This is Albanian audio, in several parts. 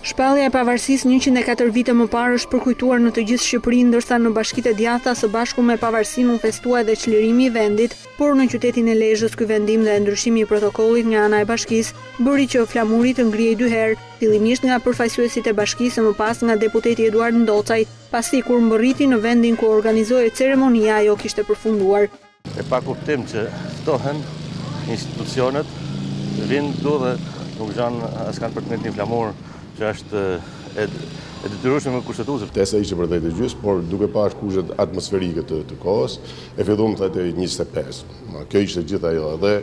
Shpallja e Pavarësisë njëqind e katër vite më parë është përkujtuar në të gjithë Shqipërinë, ndërsa në bashkitë e djathta së bashku me pavarësinë u festua edhe çlirimi i vendit, por në qytetin e Lezhës ky vendim dhe ndryshimi i protokollit nga ana e bashkisë bëri që flamuri të ngrihej dy herë, fillimisht nga përfaqësuesit e bashkisë e më pas nga deputeti Eduard Ndocaj, pasi kur mbërriti në vendin ku organizohej ceremonia ajo kishte përfunduar. E pakuptimtë që ftohen institucionet, vin këtu dhe nuk gjan askënd për të ngrit një flamur që është e e detyrueshme me Kushtetutë. Ftesa ishte për dhjetë e gjys, por duke pash kushtet atmosferike të të kohës, e filluam dhjetë e njëzet e pesë. Kjo ishte gjithë ajo dhe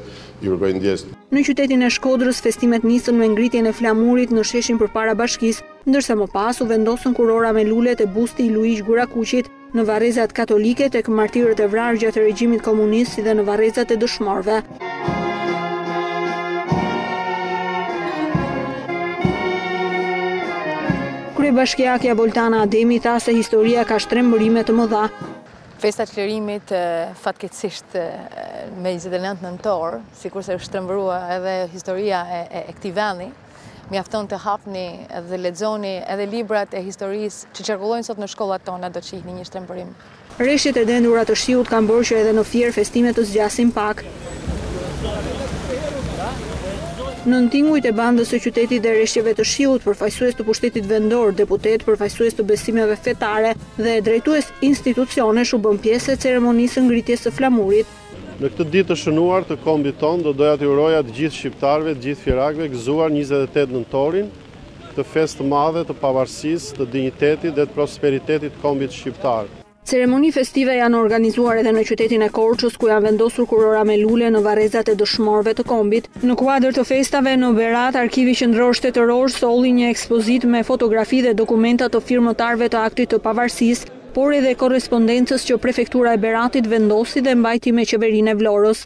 i kërkoj ndjesë. Në qytetin e Shkodrës festimet nisën me ngritjen e flamurit në sheshin përpara bashkisë, ndërsa më pas u vendosën kurora me lule te busti i Luigj Gurakuqit, Në varrezat katolike, tek martirët e vrarë gjatë regjimit komunist si dhe në varrezat e dëshmorëve. Kryebashkiakja Voltana Ademi tha se historia ka shtrembërime të mëdha. Festa e çlirimit fatkeqësisht me 29 nëntor, sikurse është shtrembërua edhe historia e këtij vendi, Mjafton të hapni dhe lexoni edhe librat e historisë që qarkullojnë sot në shkollat tona do të shihni një shtrembërim. Reshjet e dendura të shiut kanë bërë që edhe në Fier festimet të zgjasin pak. Nën tingujt e bandës së qytetit dhe reshjeve të shiut, përfaqësues të pushtetit vendor, deputetë, përfaqësues të besimeve fetare dhe drejtues institucionesh u bënë pjesë e ceremonisë së ngritjes së flamurit. Në këtë ditë të shënuar të kombit tonë, do doja t'i uroja të gjithë shqiptarëve, të gjithë fierakëve, gëzuar njëzet e tetë nëntorin, këtë festë të madhe të pavarësisë, të dinjitetit dhe të prosperitetit të kombit shqiptar. Ceremoni festive janë organizuar edhe në qytetin e Korçës, ku janë vendosur kurora me lule në varrezat e dëshmorëve të kombit. Në kuadër të festave, në Berat, Arkivi Qendror Shtetëror solli një ekspozitë me fotografi dhe dokumenta të firmëtarëve të Aktit të Pavarësisë, por edhe korrespondencës që Prefektura e Beratit vendosi dhe mbajti me Qeverinë e Vlorës.